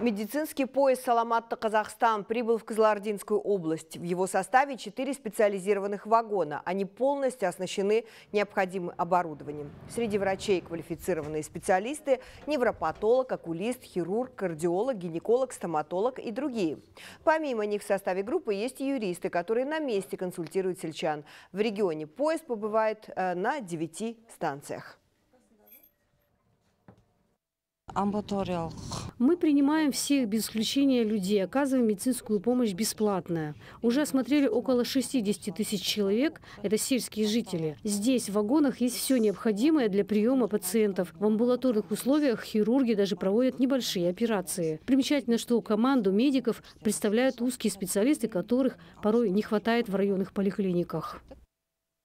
Медицинский поезд «Саламатта Казахстан» прибыл в Кызылординскую область. В его составе четыре специализированных вагона. Они полностью оснащены необходимым оборудованием. Среди врачей квалифицированные специалисты – невропатолог, окулист, хирург, кардиолог, гинеколог, стоматолог и другие. Помимо них в составе группы есть юристы, которые на месте консультируют сельчан. В регионе поезд побывает э, на девяти станциях. Мы принимаем всех без исключения людей, оказываем медицинскую помощь бесплатно. Уже осмотрели около 60 тысяч человек, это сельские жители. Здесь в вагонах есть все необходимое для приема пациентов. В амбулаторных условиях хирурги даже проводят небольшие операции. Примечательно, что команду медиков представляют узкие специалисты, которых порой не хватает в районных поликлиниках.